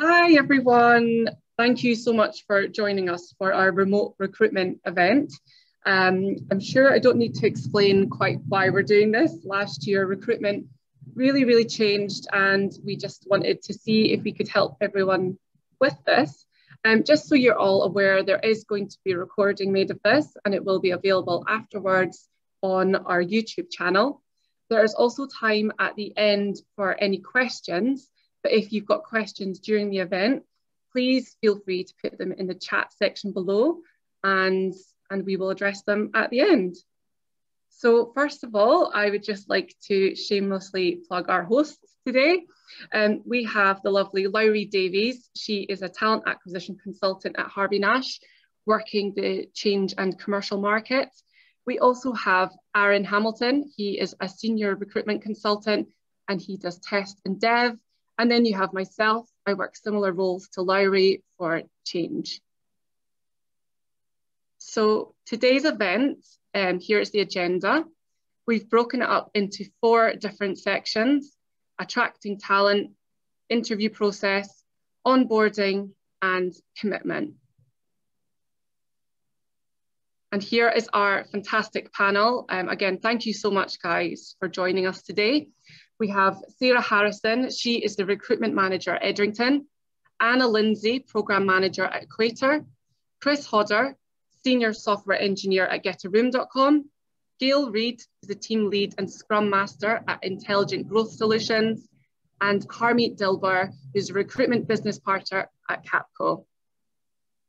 Hi everyone. Thank you so much for joining us for our remote recruitment event. Um, I'm sure I don't need to explain quite why we're doing this. Last year, recruitment really, really changed and we just wanted to see if we could help everyone with this. Um, just so you're all aware, there is going to be a recording made of this and it will be available afterwards on our YouTube channel. There is also time at the end for any questions, but if you've got questions during the event, please feel free to put them in the chat section below and, and we will address them at the end. So first of all, I would just like to shamelessly plug our hosts today. Um, we have the lovely Lowri Davies. She is a talent acquisition consultant at Harvey Nash, working the change and commercial market. We also have Aaron Hamilton. He is a senior recruitment consultant and he does test and dev. And then you have myself. I work similar roles to Lowri for change. So today's event, um, here's the agenda. We've broken it up into four different sections, attracting talent, interview process, onboarding, and commitment. And here is our fantastic panel. Um, again, thank you so much, guys, for joining us today. We have Sara Harrison. She is the recruitment manager at Edrington. Anna Linzi, program manager at Equator. Chris Hodder, senior software engineer at getaroom.com. Gayle Reid is the team lead and scrum master at Intelligent Growth Solutions. And Harmeet Dilber, who's a recruitment business partner at Capco.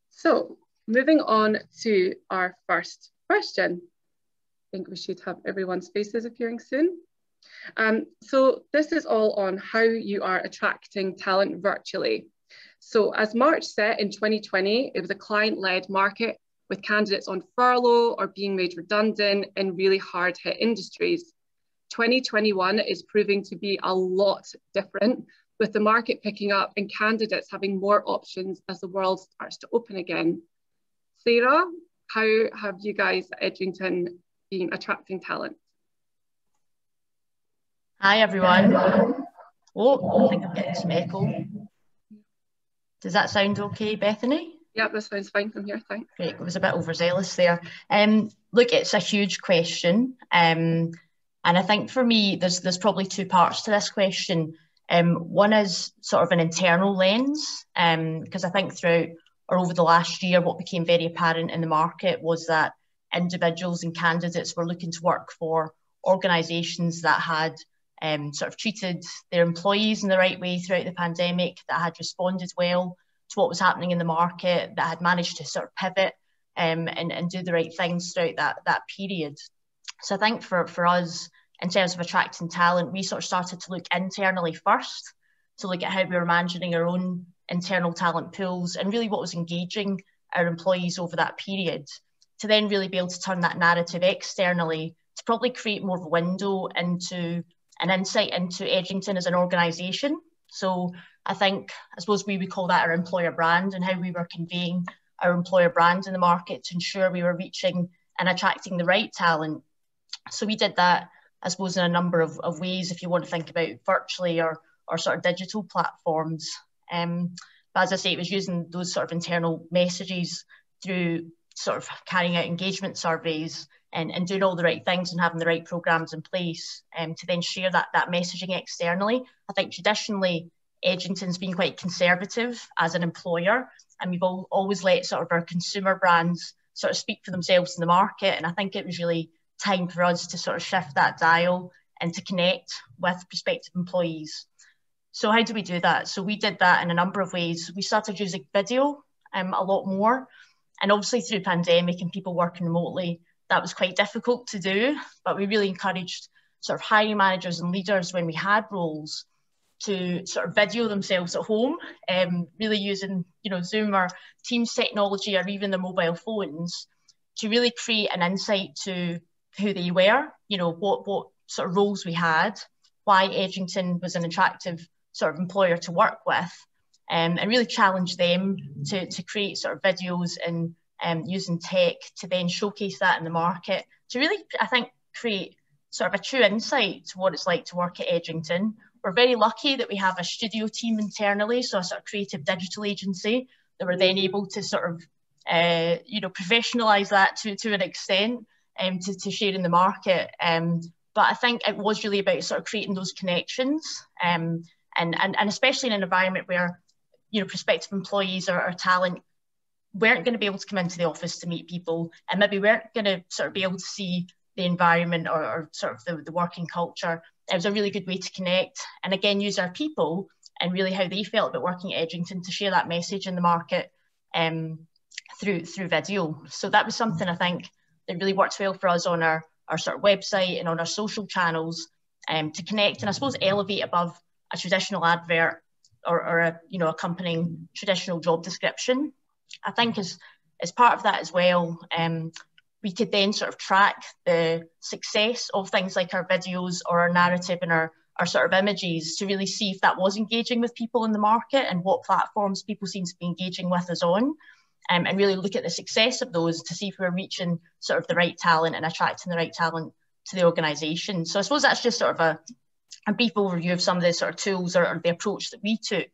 So moving on to our first question. I think we should have everyone's faces appearing soon. Um, so this is all on how you are attracting talent virtually. So as March set in 2020, it was a client-led market with candidates on furlough or being made redundant in really hard hit industries. 2021 is proving to be a lot different with the market picking up and candidates having more options as the world starts to open again. Sara, how have you guys at Edrington been attracting talent? Hi everyone. Oh, I think I'm getting some echo. Does that sound okay, Bethany? Yeah, this sounds fine from here, thanks. Great, it was a bit overzealous there. Um, look, it's a huge question. Um, and I think for me, there's there's probably two parts to this question. Um, one is sort of an internal lens, because um, I think throughout or over the last year, what became very apparent in the market was that individuals and candidates were looking to work for organisations that had um, sort of treated their employees in the right way throughout the pandemic, that had responded well to what was happening in the market, that had managed to sort of pivot um, and, and do the right things throughout that, that period. So I think for, for us, in terms of attracting talent, we sort of started to look internally first to look at how we were managing our own internal talent pools and really what was engaging our employees over that period to then really be able to turn that narrative externally to probably create more of a window into an insight into Edrington as an organisation. So I think, I suppose we would call that our employer brand and how we were conveying our employer brand in the market to ensure we were reaching and attracting the right talent. So we did that, I suppose, in a number of, of ways, if you want to think about virtually or, or sort of digital platforms. Um, but as I say, it was using those sort of internal messages through sort of carrying out engagement surveys and, and doing all the right things and having the right programs in place um, to then share that, that messaging externally. I think traditionally, Edrington's been quite conservative as an employer, and we've all, always let sort of our consumer brands sort of speak for themselves in the market. And I think it was really time for us to sort of shift that dial and to connect with prospective employees. So how do we do that? So we did that in a number of ways. We started using video um, a lot more. And obviously through pandemic and people working remotely, that was quite difficult to do, but we really encouraged sort of hiring managers and leaders when we had roles to sort of video themselves at home, um, really using you know Zoom or Teams technology or even their mobile phones to really create an insight to who they were, you know what what sort of roles we had, why Edrington was an attractive sort of employer to work with, um, and really challenge them to to create sort of videos and um, using tech to then showcase that in the market to really, I think, create sort of a true insight to what it's like to work at Edrington, we're very lucky that we have a studio team internally, so a sort of creative digital agency that we're then able to sort of, uh, you know, professionalize that to, to an extent um, to, to share in the market. Um, but I think it was really about sort of creating those connections um, and, and, and especially in an environment where, you know, prospective employees or, or talent weren't going to be able to come into the office to meet people and maybe weren't going to sort of be able to see the environment or, or sort of the, the working culture. It was a really good way to connect and again use our people and really how they felt about working at Edrington to share that message in the market um, through through video. So that was something I think that really worked well for us on our, our sort of website and on our social channels um, to connect and I suppose elevate above a traditional advert or, or a you know accompanying traditional job description. I think as as part of that as well, um, we could then sort of track the success of things like our videos or our narrative and our, our sort of images to really see if that was engaging with people in the market and what platforms people seem to be engaging with us on. Um, and really look at the success of those to see if we're reaching sort of the right talent and attracting the right talent to the organisation. So I suppose that's just sort of a, a brief overview of some of the sort of tools or, or the approach that we took,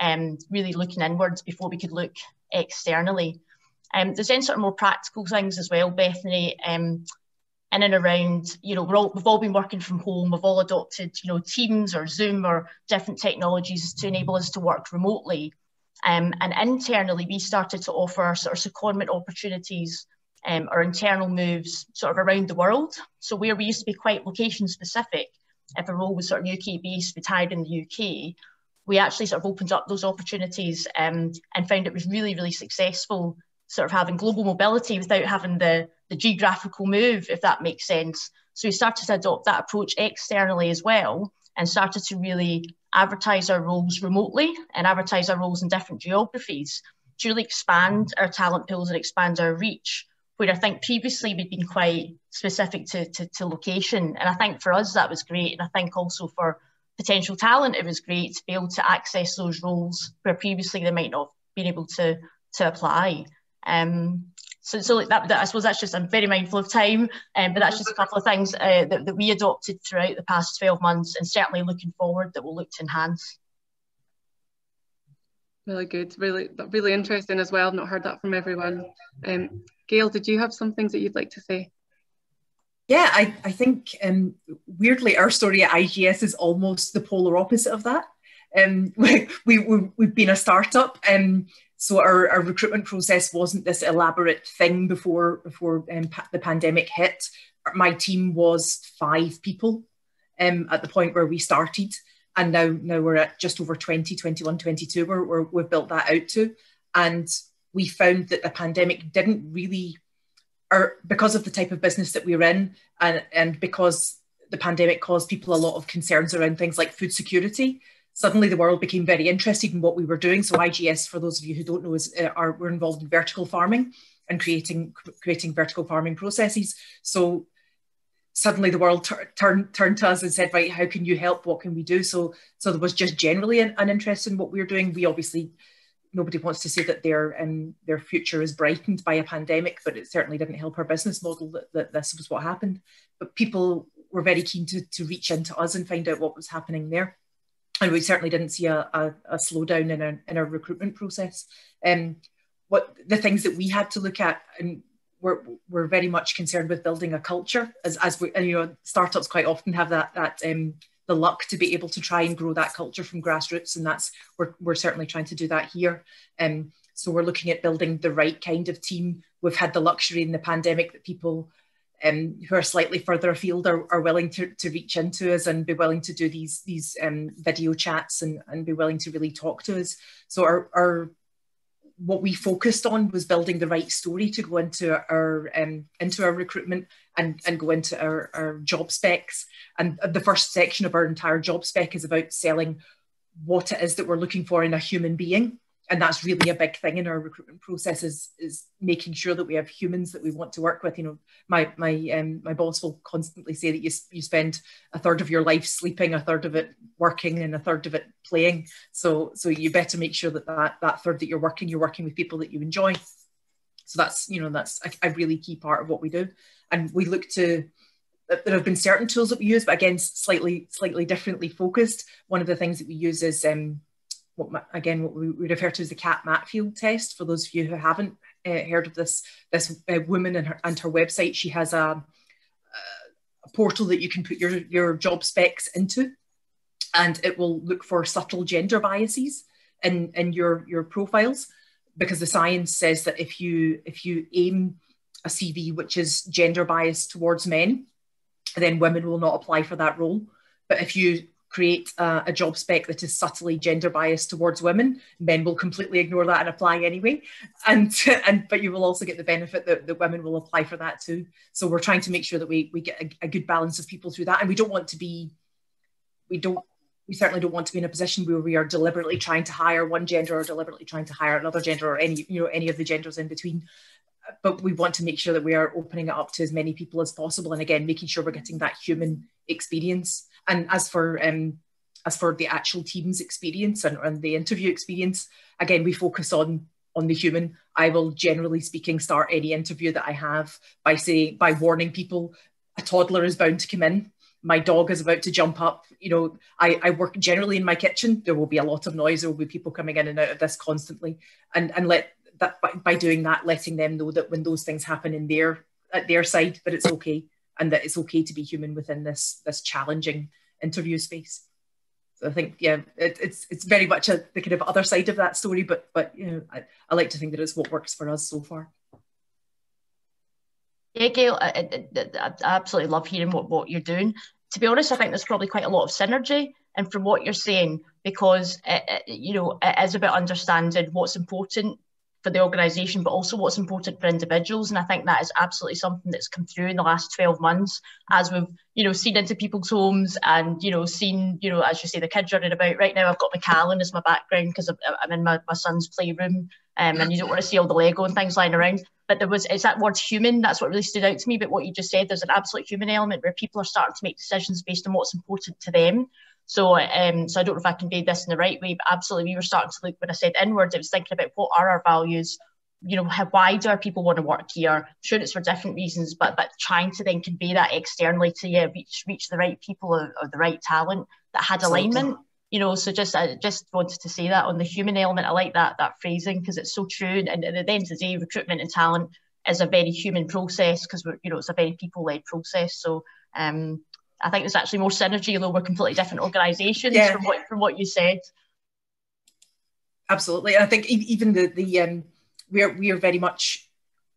um, really looking inwards before we could look externally. Um, there's then sort of more practical things as well, Bethany, um, in and around, you know, we we've all been working from home, we've all adopted, you know, Teams or Zoom or different technologies to enable us to work remotely. Um, and internally, we started to offer sort of secondment opportunities um, or internal moves sort of around the world. So where we used to be quite location specific, if a role was sort of UK based, retired in the UK, we actually sort of opened up those opportunities um, and found it was really, really successful sort of having global mobility without having the, the geographical move, if that makes sense. So we started to adopt that approach externally as well and started to really advertise our roles remotely and advertise our roles in different geographies to really expand our talent pools and expand our reach. Where I think previously we'd been quite specific to, to, to location. And I think for us that was great. And I think also for potential talent, it was great to be able to access those roles where previously they might not have been able to, to apply. Um, so, so like that, that, I suppose that's just, I'm very mindful of time, um, but that's just a couple of things uh, that, that we adopted throughout the past 12 months and certainly looking forward that we'll look to enhance. Really good, really, really interesting as well. I've not heard that from everyone. Um, Gayle, did you have some things that you'd like to say? Yeah, I, I think um, weirdly our story at IGS is almost the polar opposite of that. Um, we, we, we've been a startup. Um, so our, our recruitment process wasn't this elaborate thing before before um, pa- the pandemic hit. My team was five people um, at the point where we started, and now now we're at just over 20, 21, 22. Where, where we've built that out to, and we found that the pandemic didn't really, because of the type of business that we're in, and and because the pandemic caused people a lot of concerns around things like food security suddenly the world became very interested in what we were doing. So IGS, for those of you who don't know, is uh, are we're involved in vertical farming and creating creating vertical farming processes. So suddenly the world turned turned to us and said, right, how can you help? What can we do? So so there was just generally an, an interest in what we were doing. We obviously nobody wants to say that their um, their future is brightened by a pandemic, but it certainly didn't help our business model that, that this was what happened. But people were very keen to, to reach into us and find out what was happening there and we certainly didn't see a, a, a slowdown in our, in our recruitment process. Um, what the things that we had to look at, and we're, we're very much concerned with building a culture, as, as we, and, you know, startups quite often have that that um, the luck to be able to try and grow that culture from grassroots, and that's we're we're certainly trying to do that here. Um, so we're looking at building the right kind of team. We've had the luxury in the pandemic that people um, who are slightly further afield are, are willing to, to reach into us and be willing to do these these um, video chats and, and be willing to really talk to us. So our, our what we focused on was building the right story to go into our um, into our recruitment and, and go into our, our job specs. And the first section of our entire job spec is about selling what it is that we're looking for in a human being and that's really a big thing in our recruitment process is, is making sure that we have humans that we want to work with. You know my my um, my boss will constantly say that you, you spend a third of your life sleeping a third of it working and a third of it playing. So so you better make sure that that, that third that you're working you're working with people that you enjoy. So that's you know that's a, a really key part of what we do. And we look to there have been certain tools that we use, but again, slightly slightly differently focused. One of the things that we use is um, what again what we refer to as the Kat Matfield test. For those of you who haven't uh, heard of this this uh, woman and her and her website, she has a, a portal that you can put your your job specs into, and it will look for subtle gender biases in in your your profiles, because the science says that if you if you aim a CV which is gender biased towards men, then women will not apply for that role. But if you create a, a, job spec that is subtly gender biased towards women, men will completely ignore that and apply anyway. And and but you will also get the benefit that, that women will apply for that too. So we're trying to make sure that we we get a, a good balance of people through that. And we don't want to be, we don't we certainly don't want to be in a position where we are deliberately trying to hire one gender or deliberately trying to hire another gender or any you know any of the genders in between but we want to make sure that we are opening it up to as many people as possible and again making sure we're getting that human experience and as for um, as for the actual team's experience and, and the interview experience again we focus on on the human. I will generally speaking start any interview that i have by saying by warning people a toddler is bound to come in. My dog is about to jump up. You know I, I work generally in my kitchen. There will be a lot of noise. There will be people coming in and out of this constantly. And and let that by, by doing that, letting them know that when those things happen in their at their side, that it's okay and that it's okay to be human within this this challenging interview space. So I think yeah, it, it's it's very much a, the kind of other side of that story, but but you know I, I like to think that it's what works for us so far. Yeah, Gayle, I, I, I, absolutely love hearing what, what you're doing. To be honest, I think there's probably quite a lot of synergy. And from what you're saying, because it, it, you know it is about understanding what's important for the organisation, but also what's important for individuals. And I think that is absolutely something that's come through in the last 12 months as we've, you know, seen into people's homes and, you know, seen, you know, as you say, the kids running about. Right now I've got Macallan as my background because I'm in my, my son's playroom um, and you don't want to see all the Lego and things lying around. But there was, it's that word human, that's what really stood out to me. But what you just said, there's an absolute human element where people are starting to make decisions based on what's important to them. So, um, so I don't know if I conveyed this in the right way, but absolutely, we were starting to look when I said inwards. It was thinking about what are our values. You know, how, why do our people want to work here? Sure, it's for different reasons, but but trying to then convey that externally to yeah, reach reach the right people or, or the right talent that had alignment. You know, so just I just wanted to say that on the human element. I like that that phrasing because it's so true. And, and at the end of the day, recruitment and talent is a very human process because we're you know it's a very people led process. So um, I think there's actually more synergy, although we're completely different organisations yeah. from what from what you said. Absolutely, I think even the the um, we're we are very much.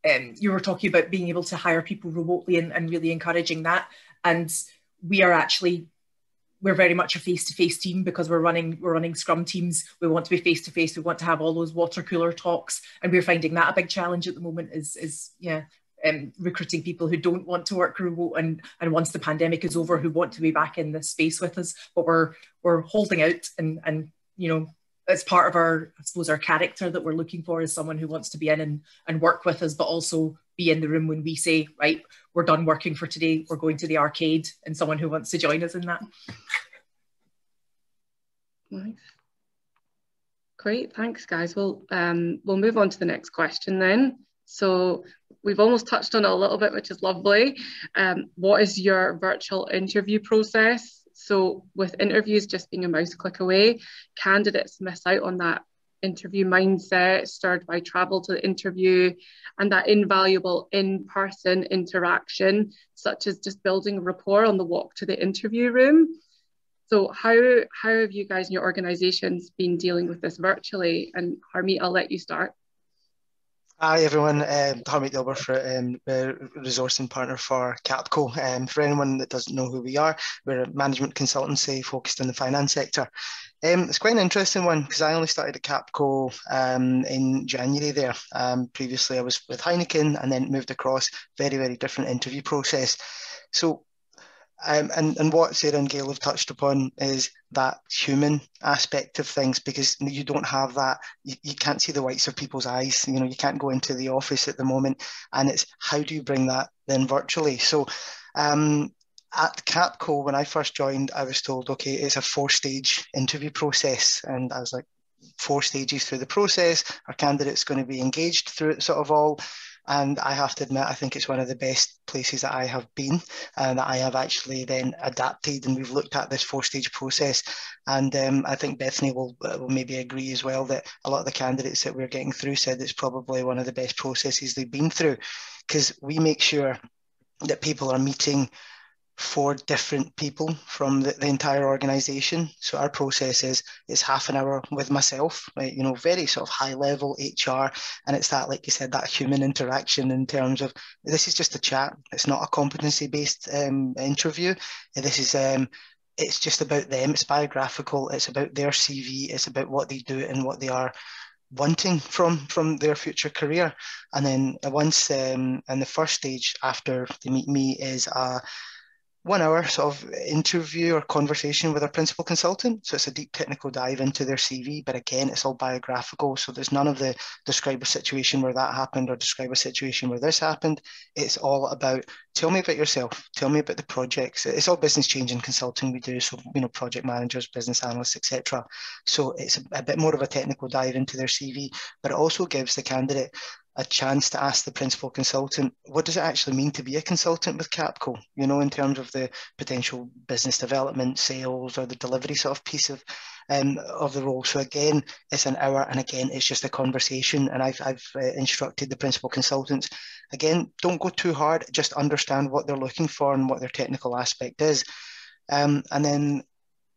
Um, you were talking about being able to hire people remotely and, and really encouraging that, and we are actually we're very much a face-to-face team because we're running we're running scrum teams we want to be face-to-face we want to have all those water cooler talks and we're finding that a big challenge at the moment is is yeah um, recruiting people who don't want to work remote and and once the pandemic is over who want to be back in this space with us. But we're we're holding out and and you know it's part of our i suppose our character that we're looking for is someone who wants to be in and, and work with us but also be in the room when we say right we're done working for today. We're going to the arcade and someone who wants to join us in that. Nice. Great. Thanks guys. Well um, we'll move on to the next question then so we've almost touched on it a little bit, which is lovely. Um, what is your virtual interview process? So with interviews just being a mouse click away, candidates miss out on that interview mindset stirred by travel to the interview and that invaluable in-person interaction, such as just building rapport on the walk to the interview room. So how, how have you guys in your organizations been dealing with this virtually? And Harmeet, I'll let you start. Hi everyone, um, Harmeet Dilber, um, resourcing partner for Capco. Um, for anyone that doesn't know who we are, we're a management consultancy focused in the finance sector. Um, it's quite an interesting one because I only started at Capco um, in January there. Um, previously I was with Heineken and then moved across, very, very different interview process. So um, and, and what Sara and Gayle have touched upon is that human aspect of things because you don't have that. You, you can't see the whites of people's eyes. You know, you can't go into the office at the moment. And it's how do you bring that then virtually? So um, at Capco, when I first joined, I was told, okay, it's a four stage interview process. And I was like, four stages through the process. Our candidate's going to be engaged through it sort of all. And I have to admit, I think it's one of the best places that I have been and that I have actually then adapted. And we've looked at this four stage process. And um, I think Bethany will, uh, will maybe agree as well that a lot of the candidates that we're getting through said it's probably one of the best processes they've been through because we make sure that people are meeting four different people from the, the entire organization. So our process is it's half an hour with myself, right? You know, very sort of high level HR. And it's that, like you said, that human interaction in terms of this is just a chat. It's not a competency based um, interview. This is um, it's just about them. It's biographical. It's about their CV. It's about what they do and what they are wanting from from their future career. And then once um, in the first stage after they meet me is a one hour sort of interview or conversation with our principal consultant. So it's a deep technical dive into their CV, but again, it's all biographical. So there's none of the describe a situation where that happened or describe a situation where this happened. It's all about tell me about yourself, tell me about the projects. It's all business change and consulting we do. So you know, project managers, business analysts, etc. So it's a, a bit more of a technical dive into their CV, but it also gives the candidate a chance to ask the principal consultant, what does it actually mean to be a consultant with Capco? You know, in terms of the potential business development, sales, or the delivery sort of piece of um, of the role. So again, it's an hour, and again, it's just a conversation. And I've I've uh, instructed the principal consultants, again, don't go too hard. Just understand what they're looking for and what their technical aspect is. Um, and then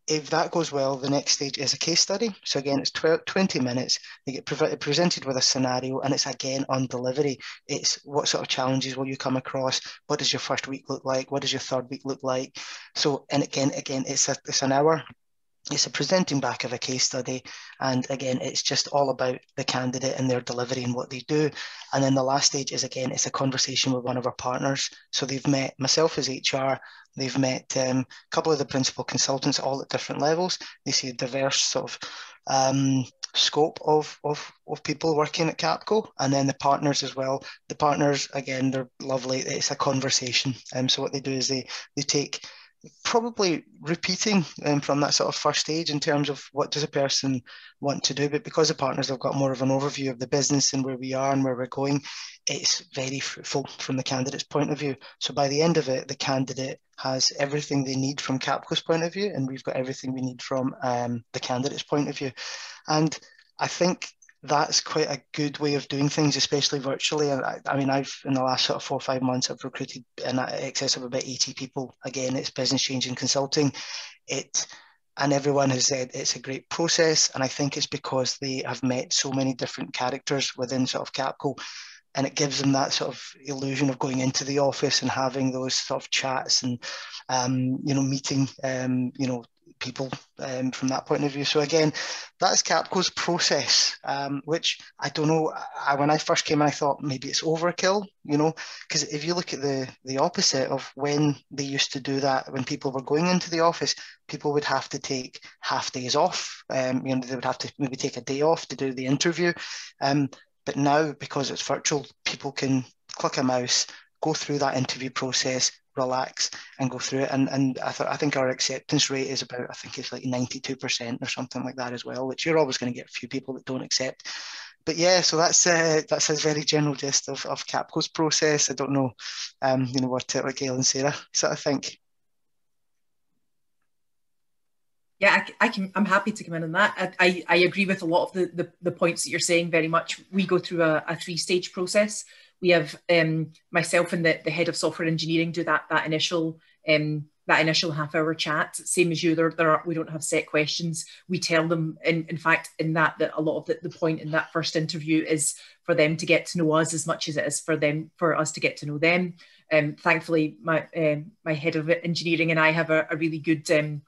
if that goes well, the next stage is a case study. So again, it's 12, 20 minutes. They get pre- presented with a scenario, and it's again on delivery. It's what sort of challenges will you come across? What does your first week look like? What does your third week look like? So, and again, again, it's a, it's an hour. It's a presenting back of a case study, and again, it's just all about the candidate and their delivery and what they do. And then the last stage is again, it's a conversation with one of our partners. So they've met myself as HR, They've met um, a couple of the principal consultants, all at different levels. They see a diverse sort of um, scope of, of, of people working at Capco, and then the partners as well. The partners, again, they're lovely. It's a conversation. Um, so what they do is they they take probably repeating um, from that sort of first stage in terms of what does a person want to do. But because the partners have got more of an overview of the business and where we are and where we're going it's very fruitful from the candidate's point of view. So by the end of it the candidate has everything they need from capco's point of view and we've got everything we need from um, the candidate's point of view. And i think that's quite a good way of doing things, especially virtually. And I, I, mean, I've in the last sort of four or five months, I've recruited in excess of about 80 people. Again, it's business change and consulting. It and everyone has said it's a great process, and I think it's because they have met so many different characters within sort of Capco, and it gives them that sort of illusion of going into the office and having those sort of chats and um, you know meeting um, you know people um, from that point of view. So again, that's Capco's process, um, which I don't know. I, when I first came I thought maybe it's overkill, you know, because if you look at the the opposite of when they used to do that, when people were going into the office, people would have to take half days off. Um, you know, they would have to maybe take a day off to do the interview. Um, but now, because it's virtual, people can click a mouse, go through that interview process, relax and go through it. And and I thought I think our acceptance rate is about I think it's like ninety two percent or something like that as well. Which you're always going to get a few people that don't accept. But yeah, so that's uh, that's a very general gist of, of Capco's process. I don't know, um, you know what uh, what Gayle and Sara sort of think. Yeah, I, I, can. I'm happy to come in on that. I, I, agree with a lot of the, the, the points that you're saying. Very much. We go through a, a three stage process we have um, myself and the, the head of software engineering do that that initial um, that initial half hour chat. Same as you there, there are, we don't have set questions. We tell them in, in fact in that that a lot of the, the point in that first interview is for them to get to know us as much as it is for them for us to get to know them. Um, thankfully my um, my head of engineering and I have a, a really good um,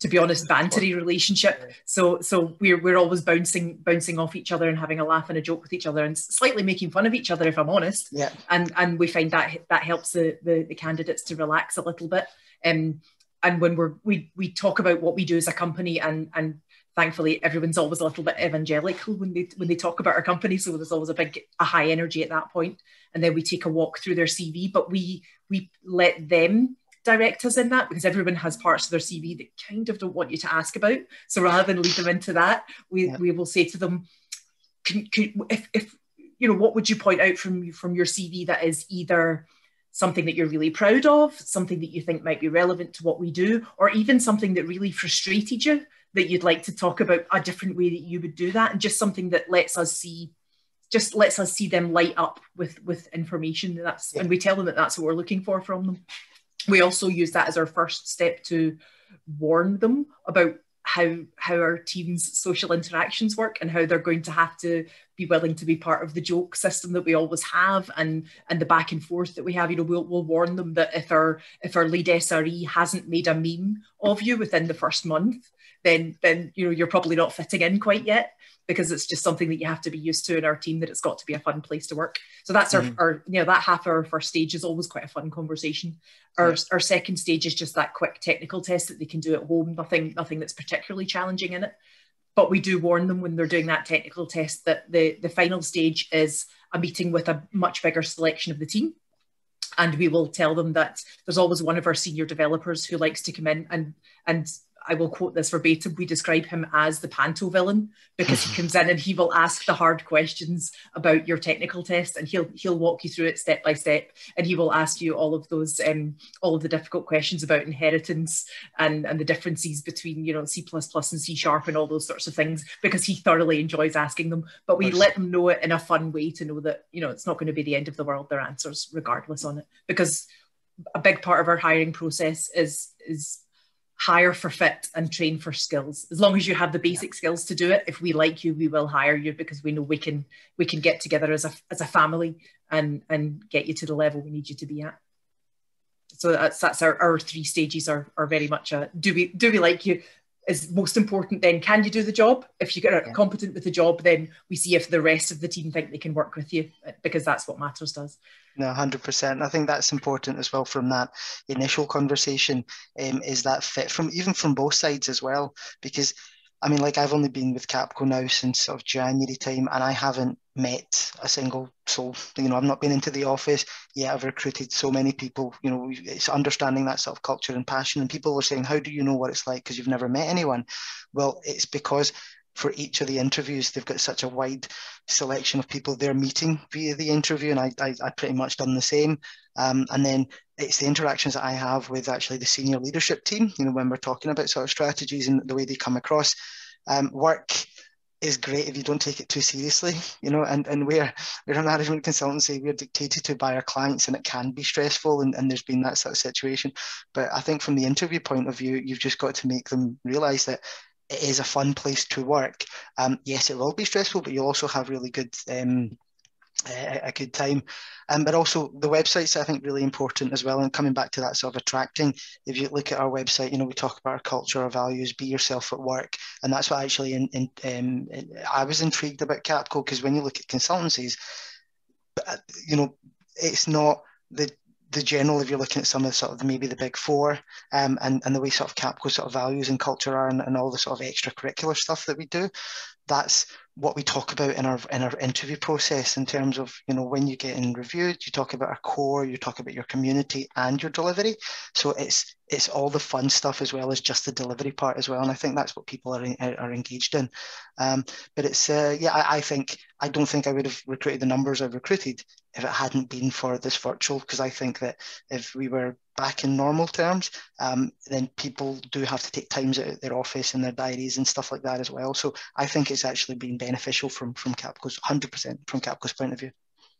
to be honest, bantery relationship. So so we're we're always bouncing bouncing off each other and having a laugh and a joke with each other and slightly making fun of each other, if I'm honest. Yeah. And and we find that that helps the the, the candidates to relax a little bit. Um, and when we're we we talk about what we do as a company and and thankfully everyone's always a little bit evangelical when they when they talk about our company so there's always a big a high energy at that point and then we take a walk through their cv but we we let them direct us in that because everyone has parts of their CV that kind of don't want you to ask about. So rather than lead them into that, we, yeah. we will say to them, can, can, if, if you know, what would you point out from from your CV that is either something that you're really proud of, something that you think might be relevant to what we do, or even something that really frustrated you that you'd like to talk about a different way that you would do that, and just something that lets us see just lets us see them light up with with information that's yeah. and we tell them that that's what we're looking for from them we also use that as our first step to warn them about how how our teams social interactions work and how they're going to have to be willing to be part of the joke system that we always have and and the back and forth that we have. You know we'll, we'll warn them that if our if our lead sre hasn't made a meme of you within the first month then then you know you're probably not fitting in quite yet because it's just something that you have to be used to in our team that it's got to be a fun place to work. So that's mm-hmm. our, our, you know, that half hour first stage is always quite a fun conversation. Our, yeah. our second stage is just that quick technical test that they can do at home. Nothing, nothing that's particularly challenging in it. But we do warn them when they're doing that technical test that the, the final stage is a meeting with a much bigger selection of the team. And we will tell them that there's always one of our senior developers who likes to come in and and I will quote this verbatim. We describe him as the panto villain because he comes in and he will ask the hard questions about your technical test, and he'll he'll walk you through it step by step, and he will ask you all of those um, all of the difficult questions about inheritance and and the differences between you know C plus plus and C sharp and all those sorts of things because he thoroughly enjoys asking them. But we let them know it in a fun way to know that you know it's not going to be the end of the world. Their answers, regardless, on it because a big part of our hiring process is is hire for fit and train for skills. As long as you have the basic skills to do it if we like you we will hire you because we know we can we can get together as a as a family and and get you to the level we need you to be at. So that's that's our, our three stages are are very much a do we do we like you is most important then can you do the job? If you get yeah. competent with the job then we see if the rest of the team think they can work with you because that's what matters does no, 100%. I think that's important as well from that initial conversation um, is that fit from even from both sides as well. Because, I mean, like I've only been with Capco now since sort of January time and I haven't met a single soul. You know, I've not been into the office. yet. I've recruited so many people. You know, it's understanding that sort of culture and passion. And people are saying, How do you know what it's like? Because you've never met anyone. Well, it's because for each of the interviews. They've got such a wide selection of people they're meeting via the interview, and I, I, I pretty much done the same. Um, and then it's the interactions that I have with actually the senior leadership team. You know, when we're talking about sort of strategies and the way they come across. Um, work is great if you don't take it too seriously, you know, and, and we're we're a management consultancy, we're dictated to by our clients and it can be stressful and, and there's been that sort of situation. But I think from the interview point of view, you've just got to make them realise that it is a fun place to work. Um, yes, it will be stressful, but you'll also have really good um, a, a good time. Um, but also the website's I think really important as well. And coming back to that sort of attracting, if you look at our website, you know we talk about our culture, our values, be yourself at work, and that's what actually in, in um, I was intrigued about Capco because when you look at consultancies, uh, you know it's not the the general, if you're looking at some of the sort of maybe the big four um, and, and the way sort of Capco sort of values and culture are and, and all the sort of extracurricular stuff that we do, that's what we talk about in our in our interview process in terms of you know when you get in reviewed you talk about our core you talk about your community and your delivery. So it's it's all the fun stuff as well as just the delivery part as well. And i think that's what people are, are engaged in. Um, but it's uh, yeah I, I think i don't think i would have recruited the numbers i've recruited if it hadn't been for this virtual because i think that if we were back in normal terms, um, then people do have to take times out of their office and their diaries and stuff like that as well. So I think it's actually been beneficial from from Capco's 100% from Capco's point of view.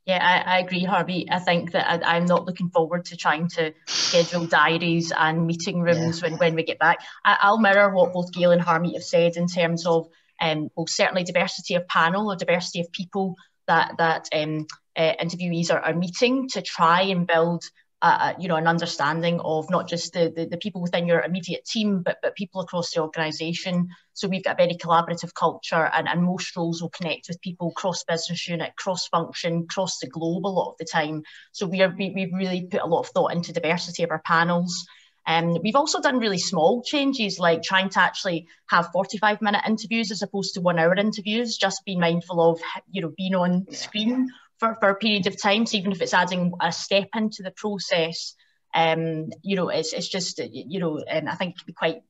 Yeah, I, I agree, Harvey. I think that I, am not looking forward to trying to schedule diaries and meeting rooms yeah. when, when we get back. I, will mirror what both Gayle and Harmeet have said in terms of um, well, certainly diversity of panel or diversity of people that that um, uh, interviewees are, are meeting to try and build uh, you know, an understanding of not just the, the, the, people within your immediate team, but, but people across the organisation. So we've got a very collaborative culture and, and most roles will connect with people cross business unit, cross function, cross the globe a lot of the time. So we are, we, we've really put a lot of thought into diversity of our panels. Um, we've also done really small changes like trying to actually have 45 minute interviews as opposed to one hour interviews, just be mindful of, you know, being on screen for, for a period of time. So even if it's adding a step into the process, um, you know, it's, it's just, you know, and I think it can be quite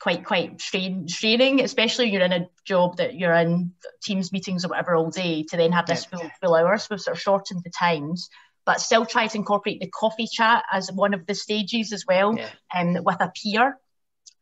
quite quite strain, straining, especially you're in a job that you're in teams meetings or whatever all day to then have this yeah. full full hours. So we've sort of shortened the times, but still try to incorporate the coffee chat as one of the stages as well, yeah. um, with a peer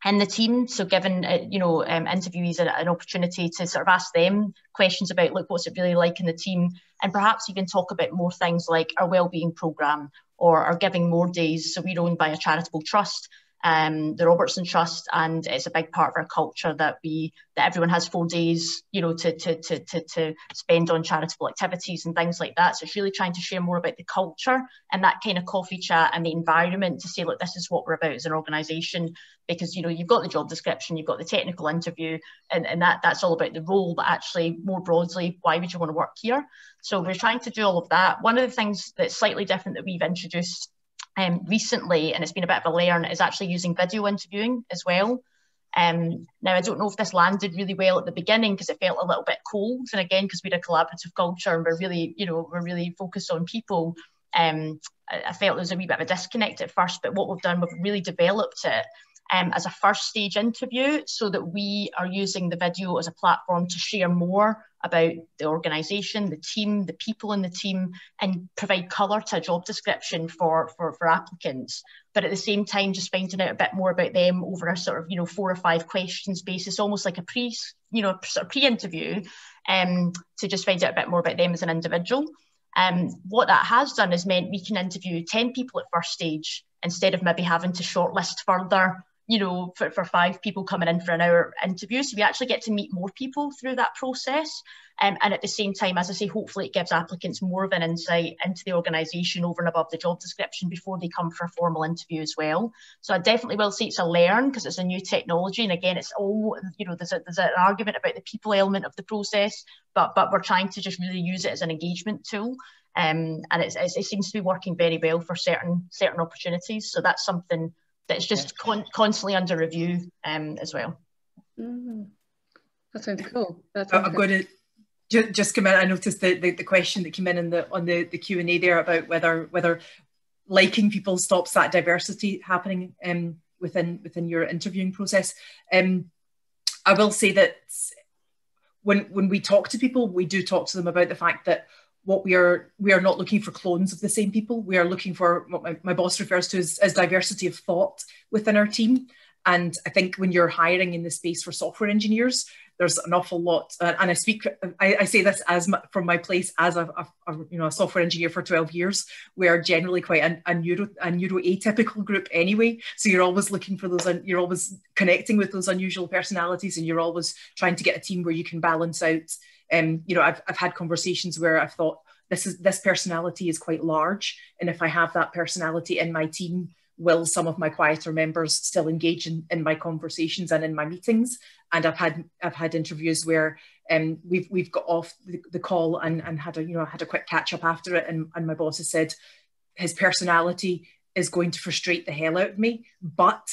in the team. So giving uh, you know um, interviewees an, an, opportunity to sort of ask them questions about look what's it really like in the team, and perhaps even talk about more things like our wellbeing program or our giving more days. So we're owned by a charitable trust um, the Robertson Trust, and it's a big part of our culture that we that everyone has four days, you know, to to to to, to spend on charitable activities and things like that. So it's really trying to share more about the culture and that kind of coffee chat and the environment to say, look, this is what we're about as an organisation, because you know you've got the job description, you've got the technical interview, and, and that that's all about the role, but actually more broadly, why would you want to work here? So we're trying to do all of that. One of the things that's slightly different that we've introduced um, recently, and it's been a bit of a learn, is actually using video interviewing as well. Um, now, I don't know if this landed really well at the beginning because it felt a little bit cold. And again, because we're a collaborative culture and we're really, you know, we're really focused on people. Um, I, I felt there was a wee bit of a disconnect at first, but what we've done, we've really developed it um, as a first stage interview so that we are using the video as a platform to share more about the organisation, the team, the people in the team, and provide colour to a job description for, for, for applicants. But at the same time, just finding out a bit more about them over a sort of, you know, four or five questions basis, almost like a pre, you know, sort of pre-interview, um, to just find out a bit more about them as an individual. Um, what that has done is meant we can interview 10 people at first stage instead of maybe having to shortlist further you know, for, for five people coming in for an hour interview. So we actually get to meet more people through that process. Um, and at the same time, as I say, hopefully it gives applicants more of an insight into the organisation over and above the job description before they come for a formal interview as well. So I definitely will say it's a learn because it's a new technology. And again, it's all, you know, there's, a, there's an argument about the people element of the process, but, but we're trying to just really use it as an engagement tool. Um, and it's, it's, it seems to be working very well for certain certain opportunities. So that's something that's just con- constantly under review um, as well. Mm. That sounds cool. That I'm going to just, just come in. I noticed the, the, the, question that came in, in the, on the, the Q and A there about whether whether liking people stops that diversity happening um, within within your interviewing process. Um, I will say that when when we talk to people, we do talk to them about the fact that what we are we are not looking for clones of the same people. We are looking for what my, my boss refers to as, as diversity of thought within our team. And i think when you're hiring in the space for software engineers there's an awful lot uh, and i speak I, I, say this as my, from my place as a, a, a, you know a software engineer for 12 years. We are generally quite a, a neuro a neuro atypical group anyway. So you're always looking for those you're always connecting with those unusual personalities and you're always trying to get a team where you can balance out um, you know, I've, I've had conversations where I've thought this is this personality is quite large, and if I have that personality in my team, will some of my quieter members still engage in, in my conversations and in my meetings? And I've had I've had interviews where um, we've we've got off the, the call and, and had a you know had a quick catch up after it, and, and my boss has said his personality is going to frustrate the hell out of me, but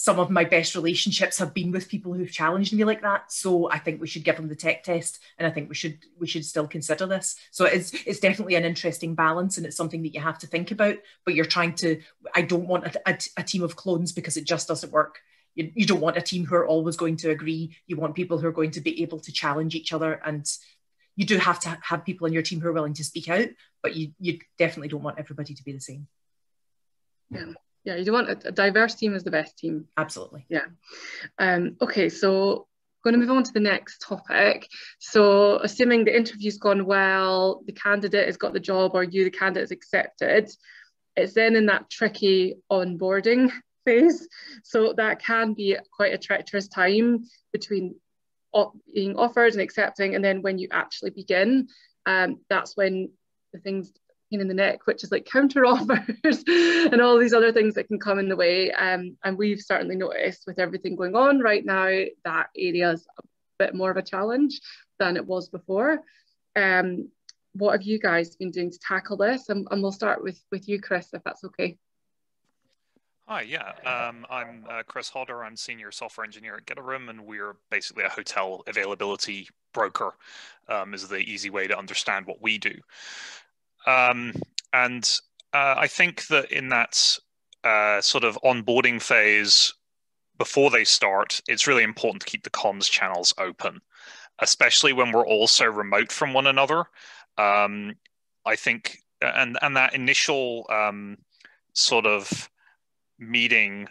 some of my best relationships have been with people who've challenged me like that. So I think we should give them the tech test, and I think we should we should still consider this. So it's it's definitely an interesting balance, and it's something that you have to think about. But you're trying to. I don't want a, a, a team of clones because it just doesn't work. You, you don't want a team who are always going to agree. You want people who are going to be able to challenge each other, and you do have to have people in your team who are willing to speak out. But you you definitely don't want everybody to be the same. Yeah yeah you want a, a, diverse team is the best team. Absolutely. Yeah. Um okay so going to move on to the next topic. So assuming the interview's gone well the candidate has got the job or you the candidate is accepted it's then in that tricky onboarding phase. So that can be quite a treacherous time between being offered and accepting and then when you actually begin. Um, that's when the things pain in the neck, which is like counter offers and all these other things that can come in the way. Um, and we've certainly noticed with everything going on right now that area is a bit more of a challenge than it was before. Um, what have you guys been doing to tackle this? And, and we'll start with, with you, Chris, if that's okay. Hi, yeah. Um, I'm uh, Chris Hodder. I'm senior software engineer at GetAroom, and we're basically a hotel availability broker. Um, is the easy way to understand what we do. Um, and uh, I think that in that uh, sort of onboarding phase, before they start, it's really important to keep the comms channels open, especially when we're all so remote from one another. Um, I think, and and that initial um, sort of meeting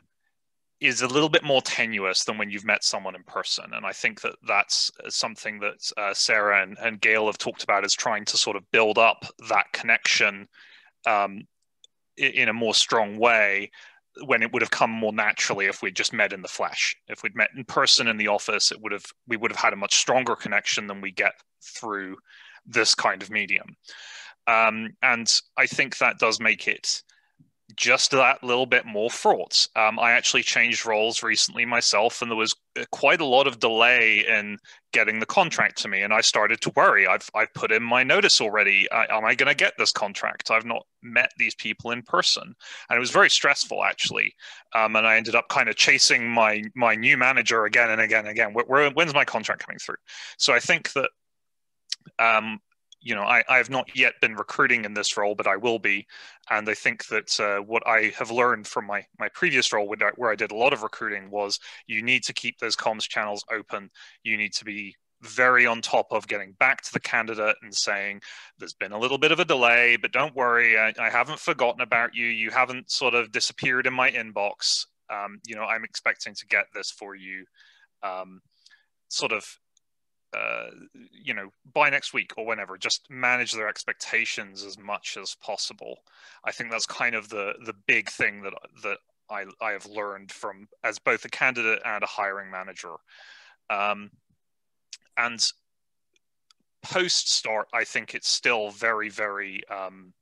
is a little bit more tenuous than when you've met someone in person. And I think that that's something that uh, Sara and, and Gayle have talked about is trying to sort of build up that connection um, in a more strong way when it would have come more naturally if we'd just met in the flesh. If we'd met in person in the office, it would have we would have had a much stronger connection than we get through this kind of medium. Um, and I think that does make it just that little bit more fraught. Um, I actually changed roles recently myself, and there was uh, quite a lot of delay in getting the contract to me. And I started to worry. I've I've put in my notice already. I, am I going to get this contract? I've not met these people in person, and it was very stressful actually. Um, and I ended up kind of chasing my my new manager again and again and again. Where, where, when's my contract coming through? So I think that um, you know, I, I have not yet been recruiting in this role, but I will be. And I think that uh, what I have learned from my, my previous role, where I, where I did a lot of recruiting, was you need to keep those comms channels open. You need to be very on top of getting back to the candidate and saying, there's been a little bit of a delay, but don't worry, I, I haven't forgotten about you. You haven't sort of disappeared in my inbox. Um, you know, I'm expecting to get this for you. Um, sort of uh, you know, by next week or whenever, just manage their expectations as much as possible. I think that's kind of the the big thing that that I I have learned from as both a candidate and a hiring manager. Um, and post start, I think it's still very very um,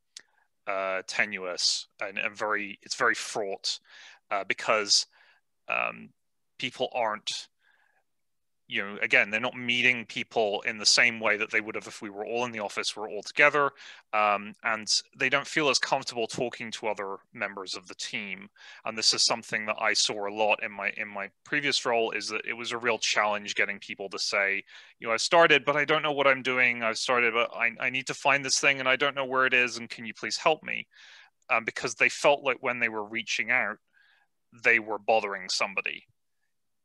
uh, tenuous and, and very it's very fraught uh, because um, people aren't you know again they're not meeting people in the same way that they would have if we were all in the office we're all together um, and they don't feel as comfortable talking to other members of the team. And this is something that i saw a lot in my in my previous role is that it was a real challenge getting people to say you know i've started but i don't know what i'm doing. I've started but i, I need to find this thing and i don't know where it is and can you please help me? Um, because they felt like when they were reaching out they were bothering somebody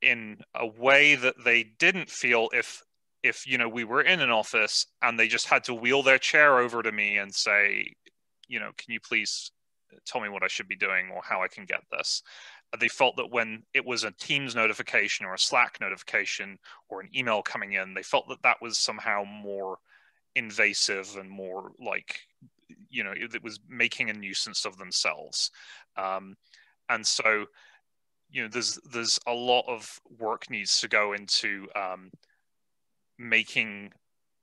in a way that they didn't feel if if you know we were in an office and they just had to wheel their chair over to me and say you know can you please tell me what i should be doing or how i can get this? They felt that when it was a teams notification or a slack notification or an email coming in they felt that that was somehow more invasive and more like you know it, was making a nuisance of themselves. Um, and so you know there's there's a lot of work needs to go into um, making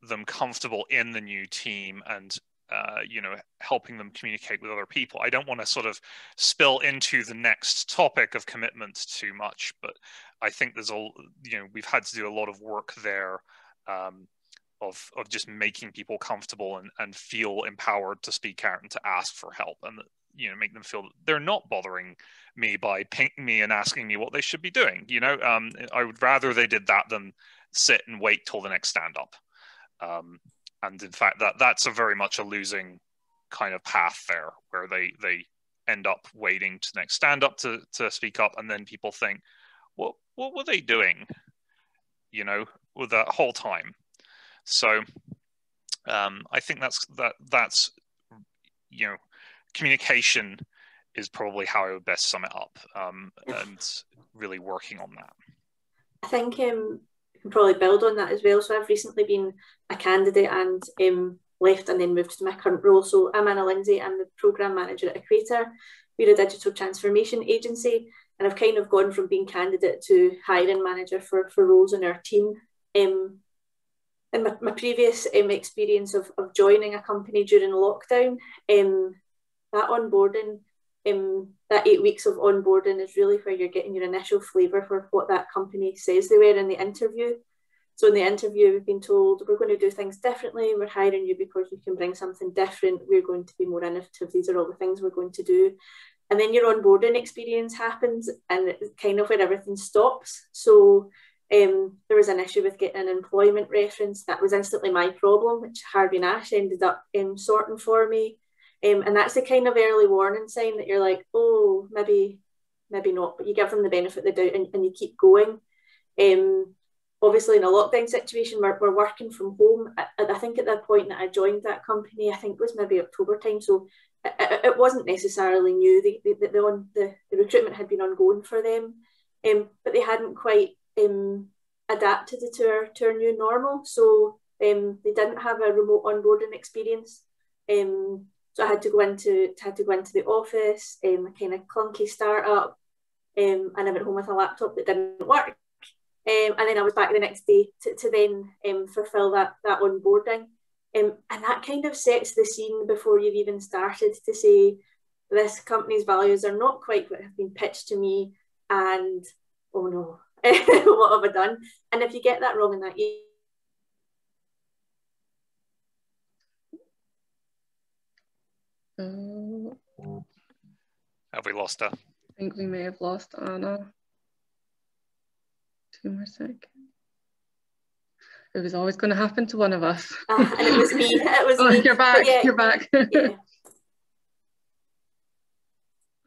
them comfortable in the new team and uh, you know helping them communicate with other people. I don't want to sort of spill into the next topic of commitment too much but i think there's a you know we've had to do a lot of work there um, of of just making people comfortable and, and feel empowered to speak out and to ask for help. And you know make them feel they're not bothering me by pinging me and asking me what they should be doing you know? Um, i would rather they did that than sit and wait till the next stand up. Um, and in fact that that's a very much a losing kind of path there where they they end up waiting to next stand up to to speak up and then people think what what were they doing? You know with that whole time. So um, i think that's that that's you know communication is probably how I would best sum it up, um, and really working on that. I think um, I can probably build on that as well. So I've recently been a candidate and um, left and then moved to my current role. So I'm Anna Linzi. I'm the program manager at Equator. We're a digital transformation agency, and I've kind of gone from being candidate to hiring manager for for roles in our team. Um, in my, my previous um, experience of, of joining a company during lockdown, um, that onboarding, um, that eight weeks of onboarding is really where you're getting your initial flavour for what that company says they were in the interview. So in the interview, we've been told we're going to do things differently. We're hiring you because you can bring something different. We're going to be more innovative. These are all the things we're going to do. And then your onboarding experience happens, and it's kind of where everything stops. So um, there was an issue with getting an employment reference. That was instantly my problem, which Harvey Nash ended up um, sorting for me. Um, and that's the kind of early warning sign that you're like, oh, maybe maybe not, but you give them the benefit of the doubt and, and you keep going. Um, obviously, in a lockdown situation, we're, we're working from home. I, I, think at that point that I joined that company, I think was maybe October time, so it, it wasn't necessarily new. The, the, the, on, the, the recruitment had been ongoing for them, um, but they hadn't quite um, adapted to our, to our new normal. So um, they didn't have a remote onboarding experience. Um, so I had to go into had to go into the office, um, a kind of clunky startup, um, and I went home with a laptop that didn't work. Um, and then I was back the next day to, to then um, fulfill that that onboarding. Um, and that kind of sets the scene before you've even started to say this company's values are not quite what have been pitched to me and oh no what have I done and if you get that wrong in that Uh, have we lost her? I think we may have lost Anna. Two more seconds. It was always going to happen to one of us. Uh, and it was me. It was oh, me. You're back. Yeah, you're back. Yeah.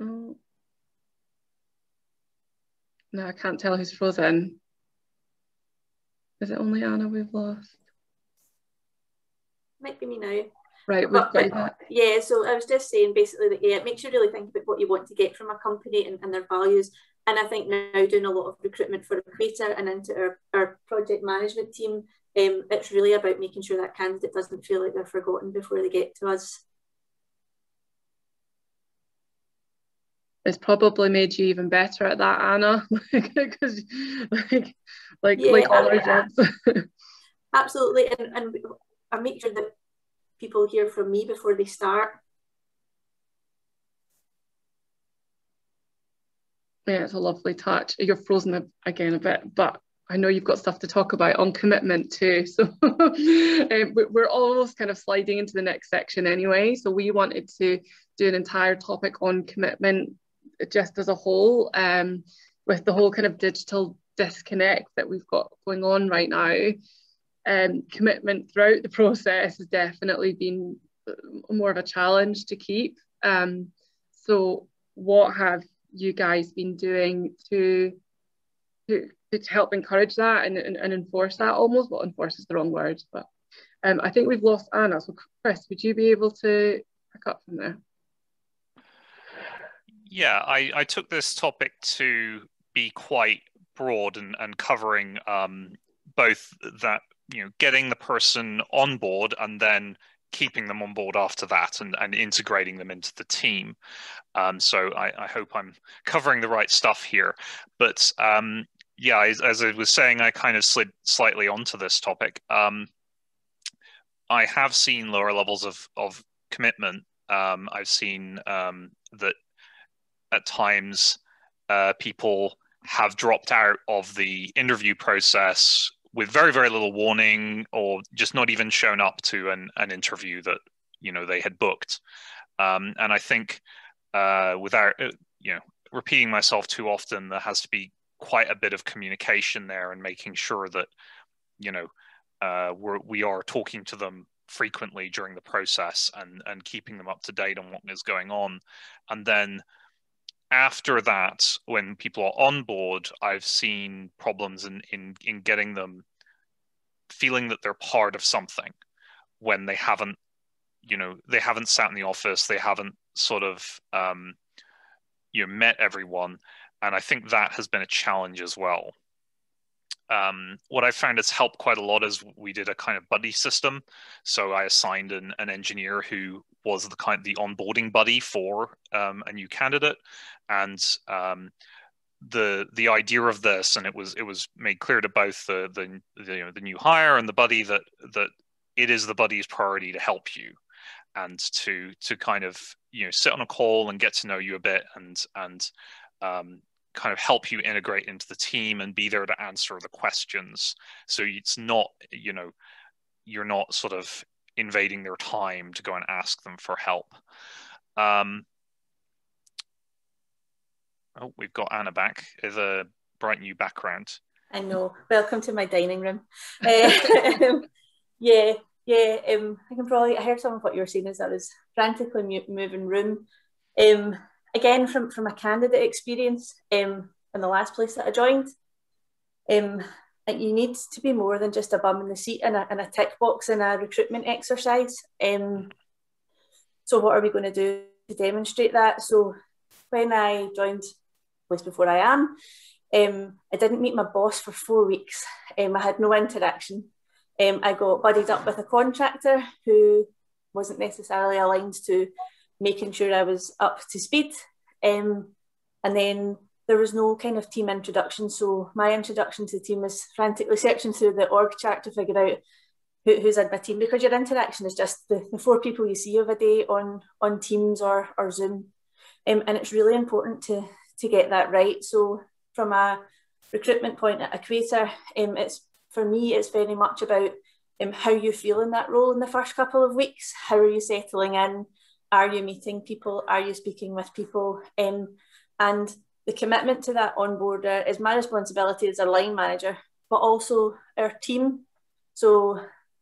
oh. No, I can't tell who's frozen. Is it only Anna we've lost? Might be me now. Right, but, but, yeah, so I was just saying basically that yeah, it makes you really think about what you want to get from a company and, and their values. And I think now doing a lot of recruitment for Equator and into our, our project management team, um, it's really about making sure that candidate doesn't feel like they're forgotten before they get to us. It's probably made you even better at that, Anna, because like, like, yeah, like all our jobs. Absolutely, and and I make sure that people hear from me before they start. Yeah, it's a lovely touch. You're frozen again a bit, but I know you've got stuff to talk about on commitment too. So um, we're almost kind of sliding into the next section anyway. So we wanted to do an entire topic on commitment just as a whole, um, with the whole kind of digital disconnect that we've got going on right now um, commitment throughout the process has definitely been more of a challenge to keep. Um, so, what have you guys been doing to to, to help encourage that and, and, and enforce that almost? Well, enforce is the wrong word, but um, I think we've lost Anna. So, Chris, would you be able to pick up from there? Yeah, I, I took this topic to be quite broad and, and covering um, both that you know getting the person on board and then keeping them on board after that and, and integrating them into the team. Um, so I, I, hope I'm covering the right stuff here. But um, yeah, as, as, I was saying, I kind of slid slightly onto this topic. Um, I have seen lower levels of, of commitment. Um, I've seen um, that at times uh, people have dropped out of the interview process with very very little warning or just not even shown up to an, an interview that you know they had booked. Um, and i think uh, without uh, you know repeating myself too often there has to be quite a bit of communication there and making sure that you know uh, we're, we are talking to them frequently during the process and and keeping them up to date on what is going on. And then after that, when people are on board, I've seen problems in, in, in getting them feeling that they're part of something when they haven't, you know, they haven't sat in the office, they haven't sort of, um, you know, met everyone. And I think that has been a challenge as well. Um, what I found has helped quite a lot is we did a kind of buddy system. So I assigned an, an engineer who was the kind the onboarding buddy for um, a new candidate, and um, the the idea of this, and it was it was made clear to both the the the, you know, the new hire and the buddy that that it is the buddy's priority to help you and to to kind of you know sit on a call and get to know you a bit and and um, kind of help you integrate into the team and be there to answer the questions. So it's not, you know, you're not sort of invading their time to go and ask them for help. Um, oh, we've got Anna back with a bright new background. I know. Welcome to my dining room. um, yeah, yeah. Um, I can probably. I heard some of what you were saying as I was frantically moving room. Um, again, from, from a candidate experience um, in the last place that I joined, um, you need to be more than just a bum in the seat and a, and a tick box in a recruitment exercise. Um, so what are we going to do to demonstrate that? So when I joined Place Before I Am, um, I didn't meet my boss for four weeks. Um, I had no interaction. Um, I got buddied up with a contractor who wasn't necessarily aligned to making sure I was up to speed. Um, and then there was no kind of team introduction. So my introduction to the team was frantically searching through the org chart to figure out who, who's in my team because your interaction is just the, the four people you see of a day on on Teams or, or Zoom. Um, and it's really important to, to get that right. So from a recruitment point at Equator, um, it's for me, it's very much about um, how you feel in that role in the first couple of weeks. How are you settling in? Are you meeting people? Are you speaking with people? Um, and the commitment to that onboarder is my responsibility as a line manager, but also our team. So